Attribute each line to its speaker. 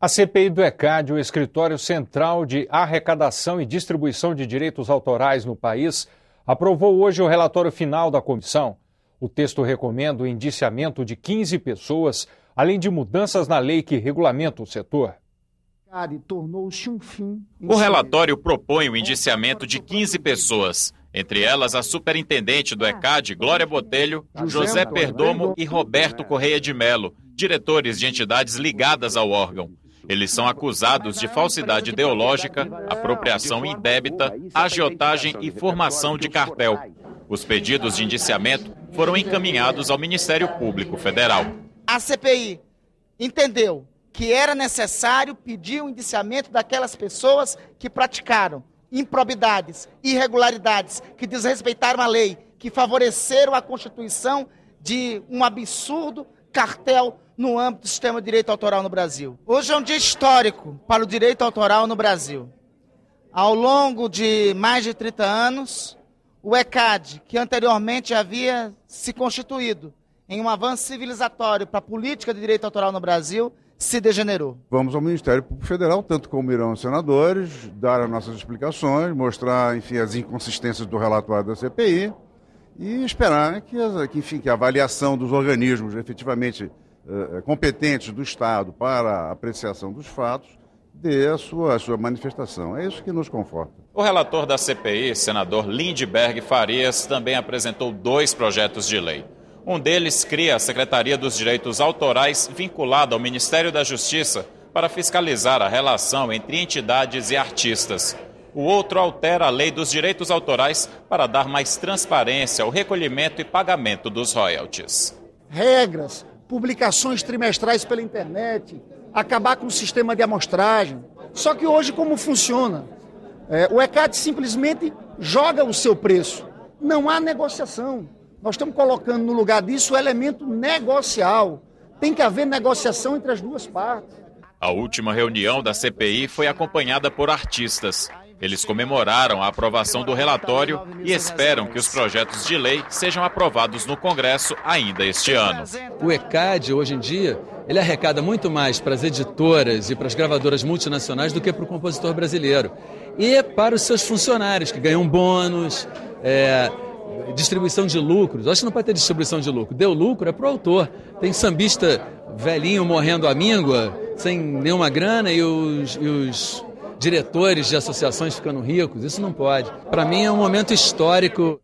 Speaker 1: A CPI do ECAD, o Escritório Central de Arrecadação e Distribuição de Direitos Autorais no país, aprovou hoje o relatório final da comissão. O texto recomenda o indiciamento de 15 pessoas, além de mudanças na lei que regulamenta o setor.
Speaker 2: O relatório propõe o indiciamento de 15 pessoas, entre elas a superintendente do ECAD, Glória Botelho, José Perdomo e Roberto Correia de Melo, diretores de entidades ligadas ao órgão. Eles são acusados de falsidade ideológica, apropriação indébita, agiotagem e formação de cartel. Os pedidos de indiciamento foram encaminhados ao Ministério Público Federal.
Speaker 3: A CPI entendeu que era necessário pedir o indiciamento daquelas pessoas que praticaram improbidades, irregularidades, que desrespeitaram a lei, que favoreceram a constituição de um absurdo cartel no âmbito do sistema de direito autoral no Brasil. Hoje é um dia histórico para o direito autoral no Brasil. Ao longo de mais de 30 anos, o ECAD, que anteriormente havia se constituído em um avanço civilizatório para a política de direito autoral no Brasil, se degenerou.
Speaker 4: Vamos ao Ministério Público Federal, tanto como irão os senadores, dar as nossas explicações, mostrar, enfim, as inconsistências do relatório da CPI e esperar que, que, enfim, que a avaliação dos organismos efetivamente uh, competentes do Estado para a apreciação dos fatos dê a sua, a sua manifestação. É isso que nos conforta.
Speaker 2: O relator da CPI, senador Lindbergh Farias, também apresentou dois projetos de lei. Um deles cria a Secretaria dos Direitos Autorais, vinculada ao Ministério da Justiça, para fiscalizar a relação entre entidades e artistas. O outro altera a lei dos direitos autorais para dar mais transparência ao recolhimento e pagamento dos royalties.
Speaker 5: Regras, publicações trimestrais pela internet, acabar com o sistema de amostragem. Só que hoje, como funciona? É, o ECAD simplesmente joga o seu preço. Não há negociação. Nós estamos colocando no lugar disso o elemento negocial. Tem que haver negociação entre as duas partes.
Speaker 2: A última reunião da CPI foi acompanhada por artistas. Eles comemoraram a aprovação do relatório e esperam que os projetos de lei sejam aprovados no Congresso ainda este ano.
Speaker 6: O ECAD, hoje em dia, ele arrecada muito mais para as editoras e para as gravadoras multinacionais do que para o compositor brasileiro. E para os seus funcionários, que ganham bônus, é, distribuição de lucros. Acho que não pode ter distribuição de lucro. Deu lucro é pro autor. Tem sambista velhinho morrendo à míngua, sem nenhuma grana, e os, e os diretores de associações ficando ricos. Isso não pode. Para mim é um momento histórico.